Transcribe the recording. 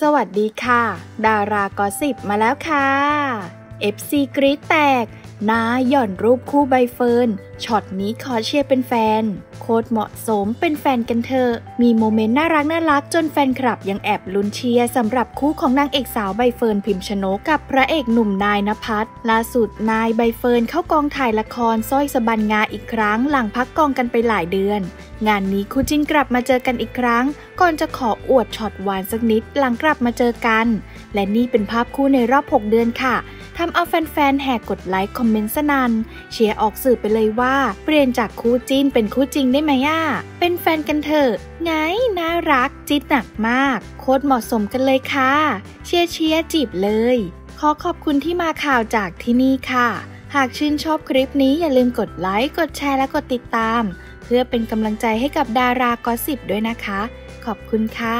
สวัสดีค่ะ ดารากอสซิปมาแล้วค่ะ FC กรี๊ดแตก นายหย่อนรูปคู่ใบเฟิร์น ช็อตนี้ขอเชียร์เป็นแฟน โคตรเหมาะสมเป็นแฟนกันเถอะ มีโมเมนต์น่ารักน่ารักจนแฟนคลับยังแอบลุ้นเชียร์สำหรับคู่ของนางเอกสาวใบเฟิร์นพิมชนกกับพระเอกหนุ่มนายนภัสล่าสุดนายใบเฟิร์นเข้ากองถ่ายละครสร้อยสะบันงาอีกครั้งหลังพักกองกันไปหลายเดือน งานนี้คู่จิ้นกลับมาเจอกันอีกครั้ง ก่อนจะขออวดช็อตหวานสักนิดหลังกลับมาเจอกัน และนี่เป็นภาพคู่ในรอบ 6 เดือนค่ะ ทำเอาแฟนๆแห่กดไลค์คอมเมนต์สนั่นเชียร์ออกสื่อไปเลยว่า เปลี่ยนจากคู่จิ้นเป็นคู่จริงได้ไหมอะเป็นแฟนกันเถอะ ไงน่ารักจิ้นหนักมาก โคตรเหมาะสมกันเลยค่ะ เชียร์เชียร์จีบเลย ขอขอบคุณที่มาข่าวจากที่นี่ค่ะ หากชื่นชอบคลิปนี้อย่าลืมกดไลค์กดแชร์และกดติดตาม เพื่อเป็นกำลังใจให้กับดารากอสิบด้วยนะคะ ขอบคุณค่ะ